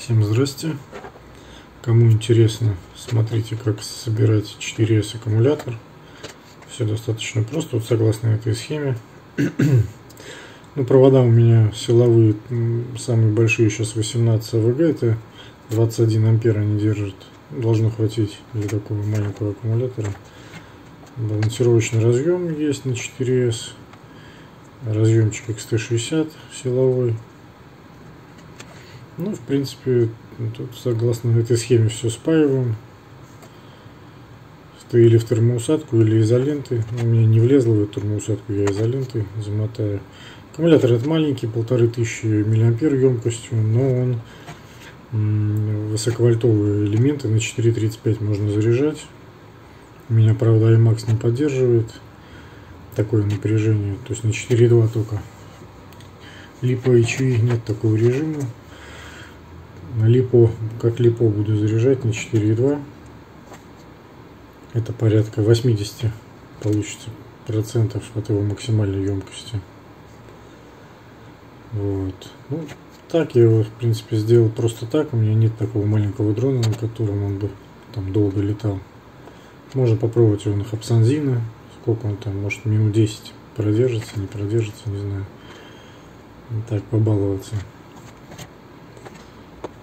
Всем здрасте. Кому интересно, смотрите, как собирать 4S аккумулятор. Все достаточно просто, вот согласно этой схеме. ну, провода у меня силовые, самые большие сейчас 18 АВГ, это 21 ампер они держат. Должно хватить для такого маленького аккумулятора. Балансировочный разъем есть на 4S. Разъемчик XT60 силовой. Ну, в принципе, тут согласно этой схеме все спаиваем. Или в термоусадку, или изоленты. У меня не влезло в эту термоусадку, я изоленты замотаю. Аккумулятор это маленький, полторы тысячи миллиампер емкостью, но он высоковольтовые элементы на 4.35 можно заряжать. У меня, правда, iMax не поддерживает такое напряжение, то есть на 4.2 только. Липо HV нет такого режима. Липо, как липо буду заряжать на 4,2. Это порядка 80 получится процентов от его максимальной емкости. Вот. Ну, так я его, в принципе, сделал просто так. У меня нет такого маленького дрона, на котором он бы там долго летал. Можно попробовать его на Хапсанзина. Сколько он там, может, минут 10 продержится, не продержится, не знаю. Так, побаловаться.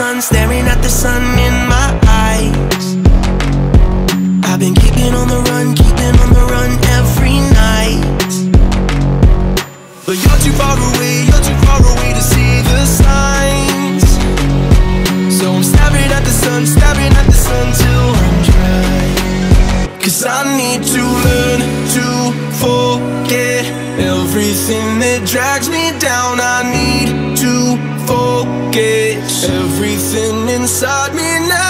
sun, staring at the sun in my eyes. I've been keeping on the run, keeping on the run every night. But you're too far away, you're too far away to see the signs. So I'm staring at the sun, staring at the sun till I'm dry. Cause I need to learn to forget everything that drags me down. I need everything inside me now